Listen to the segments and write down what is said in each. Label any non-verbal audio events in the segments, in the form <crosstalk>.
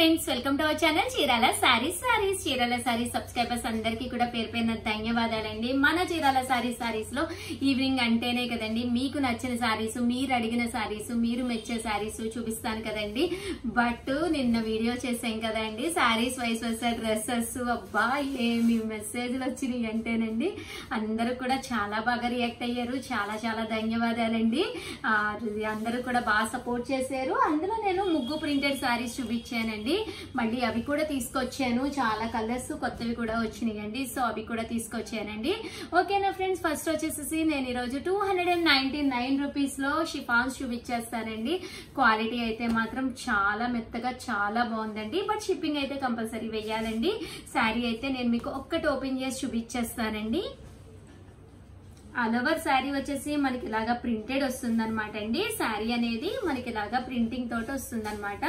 Friends welcome to our channel Chirala saris saris Chirala saris subscribers అందరికీ కూడా పేరు పేరున ధన్యవాదాలండి. మన చీరాల సారీస్ సారీస్లో ఈవినింగ్ అంటేనే కదండి మీకు నచ్చిన సారీస్ మీరు అడిగిన సారీస్ మీరు మెచ్చే సారీస్ చూపిస్తాను కదండి. బట్ నిన్న వీడియో చేసాం కదండి సారీస్ వైస్ వస్తే డ్రెస్సెస్ అబ్బా ఏమి మెసేజ్లు వచ్చినాయి అంటేనండి. అందరూ కూడా చాలా బాగా రియాక్ట్ అయ్యారు. చాలా చాలా ధన్యవాదాలండి. అందరూ కూడా బాగా సపోర్ట్ చేశారు. అందులో నేను ముగ్గు ప్రింటెడ్ సారీస్ చూపించానండి. మళ్ళీ అవి కూడా తీసుకొచ్చాను. చాలా కలర్స్ కొత్తవి కూడా వచ్చినాయండి. సో అవి కూడా తీసుకొచ్చానండి. ఓకేనా ఫ్రెండ్స్? ఫస్ట్ వచ్చేసి నేను ఈరోజు two hundred and ninety nine రూపీస్లో షిఫాన్స్ చూపించేస్తానండి. క్వాలిటీ అయితే మాత్రం చాలా మెత్తగా చాలా బాగుందండి. బట్ షిప్పింగ్ అయితే కంపల్సరీ వేయాలండి శారీ అయితే నేను మీకు ఒక్కటి ఓపెన్ చేసి చూపించేస్తానండి. ఆల్ ఓవర్ శారీ వచ్చేసి మనకి ఇలాగా ప్రింటెడ్ వస్తుంది అనమాట అండి. శారీ అనేది మనకి ఇలాగా ప్రింటింగ్ తోటి వస్తుంది అనమాట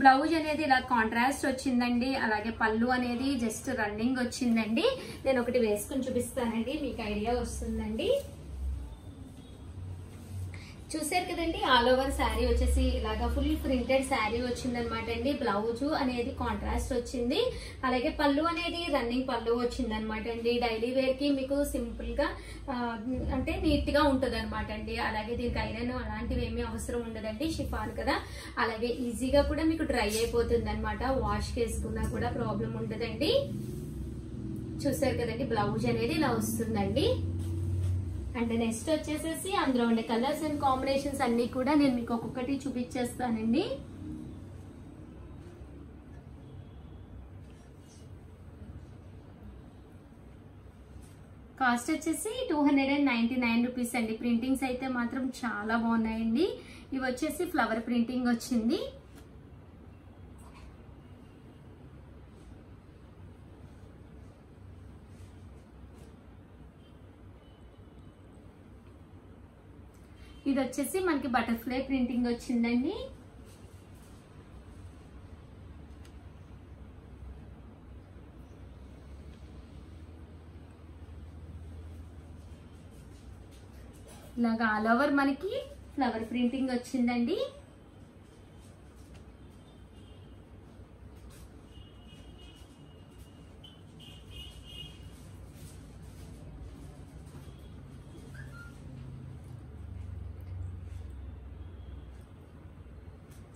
బ్లౌజ్ అనేది ఇలా కాంట్రాస్ట్ వచ్చిందండి. అలాగే పళ్ళు అనేది జస్ట్ రన్నింగ్ వచ్చిందండి. నేను ఒకటి వేసుకుని చూపిస్తానండి. మీకు ఐడియా వస్తుందండి. చూసారు కదండి ఆల్ ఓవర్ శారీ వచ్చేసి ఇలాగా ఫుల్ ప్రింటెడ్ శారీ వచ్చిందనమాట అండి. బ్లౌజ్ అనేది కాంట్రాస్ట్ వచ్చింది. అలాగే పళ్ళు అనేది రన్నింగ్ పళ్ళు వచ్చింది అనమాట అండి. డైలీ వేర్కి మీకు సింపుల్గా అంటే నీట్గా అనమాట అండి. అలాగే దీనికి ఐరన్ అలాంటివి ఏమీ అవసరం ఉండదండి షిఫాన్ కదా. అలాగే ఈజీగా కూడా మీకు డ్రై అయిపోతుంది అనమాట వాష్ చేసుకున్నా కూడా ప్రాబ్లం ఉండదండి. చూసారు కదండి బ్లౌజ్ అనేది ఇలా వస్తుందండి. అండ్ నెక్స్ట్ వచ్చేసేసి అందులో ఉండే కలర్స్ అండ్ కాంబినేషన్స్ అన్ని కూడా నేను మీకు ఒక్కొక్కటి చూపించేస్తానండి. కాస్ట్ వచ్చేసి two hundred and ninety nine rupees అండి. ప్రింటింగ్స్ అయితే మాత్రం చాలా బాగున్నాయండి. ఇవి వచ్చేసి ఫ్లవర్ ప్రింటింగ్ వచ్చింది. ఇది వచ్చేసి మనకి బటర్ఫ్లై ప్రింటింగ్ వచ్చిందండి. ఇలాగా ఆల్ ఓవర్ మనకి ఫ్లవర్ ప్రింటింగ్ వచ్చిందండి.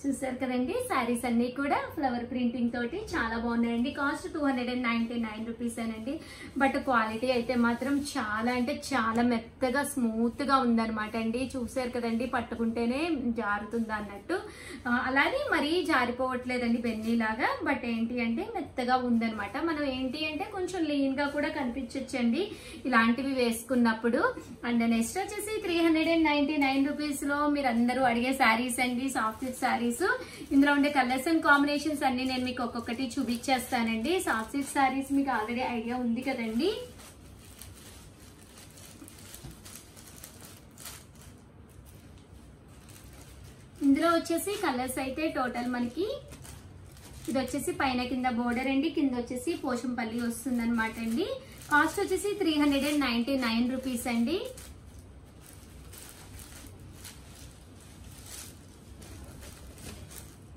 చూసారు కదండి శారీస్ అన్ని కూడా ఫ్లవర్ ప్రింటింగ్ తోటి చాలా బాగున్నాయండి. Cost two hundred and ninety nine rupees అనండి. బట్ క్వాలిటీ అయితే మాత్రం చాలా అంటే చాలా మెత్తగా స్మూత్గా ఉందన్నమాట అండి. చూసారు కదండి పట్టుకుంటేనే జారుతుంది అన్నట్టు. అలాగే మరీ జారిపోవట్లేదండి బెన్నీ లాగా బట్ ఏంటి అంటే మెత్తగా ఉందన్నమాట. మనం ఏంటి అంటే కొంచెం లీన్గా కూడా కనిపించచ్చండి. ఇలాంటివి వేసుకున్నప్పుడు. అండ్ నెక్స్ట్ వచ్చేసి three hundred and ninety nine రూపీస్లో మీరు అందరూ అడిగే శారీస్ అండి సాఫ్ట్ సిల్క్ శారీస్ ఇందులో ఉండే కలర్స్ అండ్ కాంబినేషన్స్ అన్ని నేను మీకు ఒక్కొక్కటి చూపించేస్తానండి. సాఫ్ట్ సిల్క్ శారీస్ మీకు ఆల్రెడీ ఐడియా ఉంది కదండి. ఇందులో వచ్చేసి కలర్స్ అయితే టోటల్ మనకి ఇది వచ్చేసి పైన కింద బోర్డర్ అండి. కింద వచ్చేసి పోచంపల్లి వస్తుంది అనమాట అండి. కాస్ట్ వచ్చేసి three hundred and ninety nine rupees అండి.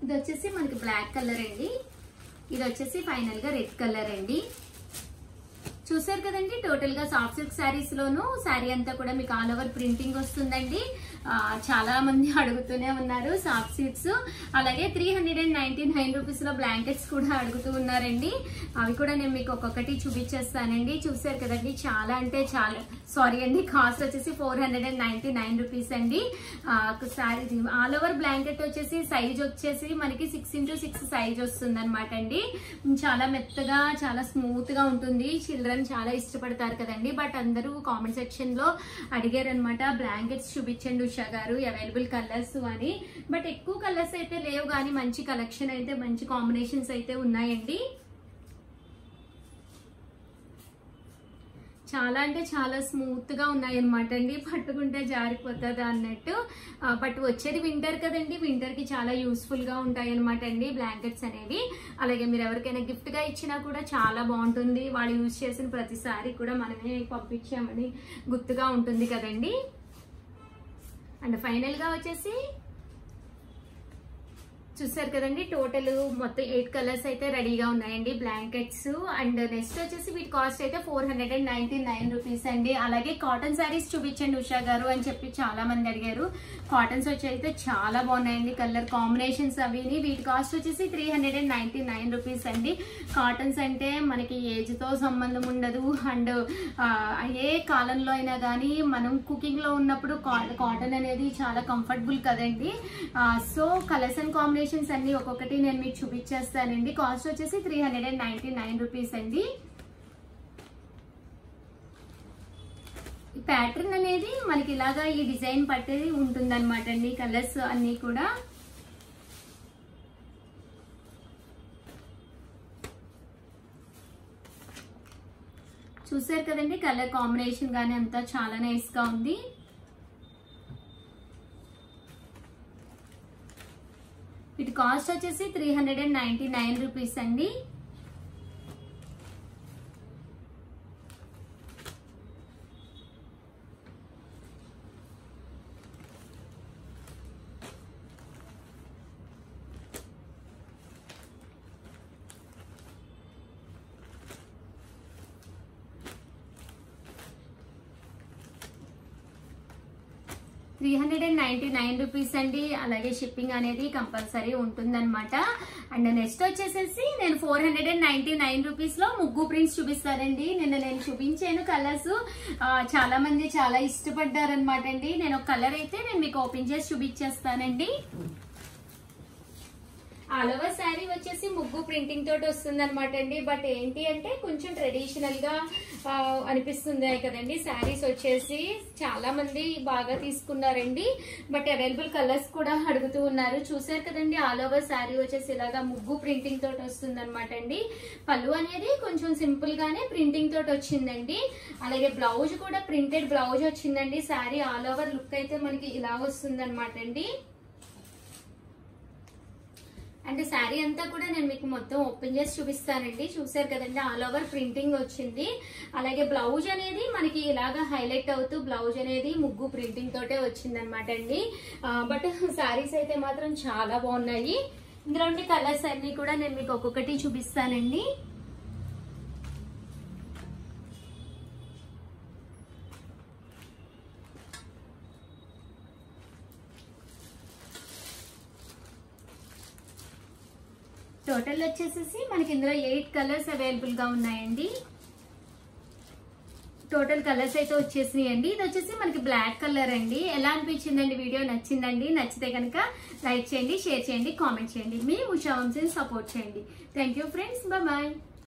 ఇది వచ్చేసి మనకి బ్లాక్ కలర్ అండి. ఇది వచ్చేసి ఫైనల్గా రెడ్ కలర్ అండి. చూసారు కదండి టోటల్గా సాఫ్ట్ సిల్క్ శారీస్ లోను శారీ అంతా కూడా మీకు ఆల్ ఓవర్ ప్రింటింగ్ వస్తుందండి. చాలా మంది <laughs> అడుగుతూనే ఉన్నారు సాఫ్ట్ సిల్క్స్ అలాగే three hundred and ninety nine రూపీస్లో బ్లాంకెట్స్ కూడా అడుగుతూ ఉన్నారండి. అవి కూడా నేను మీకు ఒక్కొక్కటి చూపించేస్తానండి. చూసారు కదండి చాలా అంటే చాలా సారీ అండి కాస్ట్ వచ్చేసి four hundred and ninety nine rupees అండి శారీ ఆల్ ఓవర్ బ్లాంకెట్ వచ్చేసి సైజ్ వచ్చేసి మనకి సిక్స్ ఇంటూ సిక్స్ సైజ్ వస్తుంది అనమాట అండి. చాలా మెత్తగా చాలా స్మూత్గా ఉంటుంది. చిల్డ్రన్ చాలా ఇష్టపడతారు కదండి. బట్ అందరూ కామెంట్ సెక్షన్లో అడిగారు అనమాట బ్లాంకెట్స్ చూపించండి ఉషా గారు అవైలబుల్ కలర్స్ అని. బట్ ఎక్కువ కలర్స్ అయితే లేవు కానీ మంచి కలెక్షన్ అయితే మంచి కాంబినేషన్స్ అయితే ఉన్నాయండి. చాలా అంటే చాలా స్మూత్గా ఉన్నాయి అనమాట అండి. పట్టుకుంటే జారిపోతుంది అన్నట్టు. బట్ వచ్చేది వింటర్ కదండి. వింటర్కి చాలా యూస్ఫుల్గా ఉంటాయి అనమాట అండి బ్లాంకెట్స్ అనేవి. అలాగే మీరు ఎవరికైనా గిఫ్ట్గా ఇచ్చినా కూడా చాలా బాగుంటుంది. వాళ్ళు యూజ్ చేసిన ప్రతిసారి కూడా మనమే పంపించామని గుర్తుగా ఉంటుంది కదండి. అండ్ ఫైనల్గా వచ్చేసి చూసారు కదండి టోటల్ మొత్తం ఎయిట్ కలర్స్ అయితే రెడీగా ఉన్నాయండి బ్లాంకెట్స్ అండ్ నెక్స్ట్ వచ్చేసి వీటి కాస్ట్ అయితే four hundred and ninety nine rupees అండి. అలాగే కాటన్ శారీస్ చూపించండి ఉషా గారు అని చెప్పి చాలా మంది అడిగారు. కాటన్స్ వచ్చి అయితే చాలా బాగున్నాయండి కలర్ కాంబినేషన్స్ అవిని. వీటి కాస్ట్ వచ్చేసి three hundred and ninety nine rupees అండి. కాటన్స్ అంటే మనకి ఏజ్తో సంబంధం ఉండదు. అండ్ ఏ కాలంలో అయినా కానీ మనం కుకింగ్లో ఉన్నప్పుడు కాటన్ అనేది చాలా కంఫర్టబుల్ కదండి. So colours and combination combinations అన్ని ఒక్కొక్కటి నేను మీకు చూపించేస్తానండి. కాస్ట్ వచ్చేసి three hundred and ninety nine rupees అండి ప్యాటర్న్ అనేది మనకి ఇలాగా ఈ డిజైన్ పట్టేది ఉంటుందన్నమాట అండి కలర్స్ అన్ని కూడా. చూసారు కదండి కలర్ కాంబినేషన్ కానీ అంతా చాలా నైస్గా ఉంది వీటి కాస్ట్ వచ్చేసి three hundred and ninety nine rupees అండి. Three hundred and ninety nine rupees అండి. అలాగే షిప్పింగ్ అనేది కంపల్సరీ ఉంటుందన్నమాట. అండ్ నెక్స్ట్ వచ్చేసేసి నేను four hundred and ninety nine రూపీస్లో ముగ్గు ప్రింట్స్ చూపిస్తానండి. నిన్న నేను చూపించాను కలర్స్ చాలా మంది చాలా ఇష్టపడ్డారనమాట అండి. నేను ఒక కలర్ అయితే నేను మీకు ఓపెన్ చేసి చూపించేస్తానండి. ఆల్ ఓవర్ శారీ వచ్చేసి ముగ్గు ప్రింటింగ్ తోటి వస్తుంది అనమాట అండి. బట్ ఏంటి అంటే కొంచెం ట్రెడిషనల్గా అనిపిస్తుంది కదండి. శారీస్ వచ్చేసి చాలా మంది బాగా తీసుకున్నారండి. బట్ అవైలబుల్ కలర్స్ కూడా అడుగుతూ ఉన్నారు. చూసారు కదండి ఆల్ ఓవర్ శారీ వచ్చేసి ఇలాగా ముగ్గు ప్రింటింగ్ తోటి వస్తుంది అనమాట అండి. పళ్ళు అనేది కొంచెం సింపుల్ గానే ప్రింటింగ్ తోటి వచ్చిందండి. అలాగే బ్లౌజ్ కూడా ప్రింటెడ్ బ్లౌజ్ వచ్చిందండి. శారీ ఆల్ ఓవర్ లుక్ అయితే మనకి ఇలా వస్తుంది అనమాట అండి. అంటే శారీ అంతా కూడా నేను మీకు మొత్తం ఓపెన్ చేసి చూపిస్తానండి. చూసారు కదండి ఆల్ ఓవర్ ప్రింటింగ్ వచ్చింది. అలాగే బ్లౌజ్ అనేది మనకి ఇలాగ హైలైట్ అవుతూ బ్లౌజ్ అనేది ముగ్గు ప్రింటింగ్ తోటే వచ్చింది అనమాట అండి బట్ శారీస్ అయితే మాత్రం చాలా బాగున్నాయి. ఇందులో కలర్స్ అన్ని కూడా నేను మీకు ఒక్కొక్కటి చూపిస్తానండి. టోటల్ వచ్చేసేసి మనకి ఇందులో ఎయిట్ కలర్స్ అవైలబుల్గా ఉన్నాయండి. టోటల్ కలర్స్ అయితే వచ్చేసినాయండి. ఇది వచ్చేసి మనకి బ్లాక్ కలర్ అండి. ఎలా అనిపించిందండి వీడియో? నచ్చిందండి? నచ్చితే కనుక లైక్ చేయండి షేర్ చేయండి కామెంట్ చేయండి. మీ ఉషా వంశీని సపోర్ట్ చేయండి. Thank you friends bye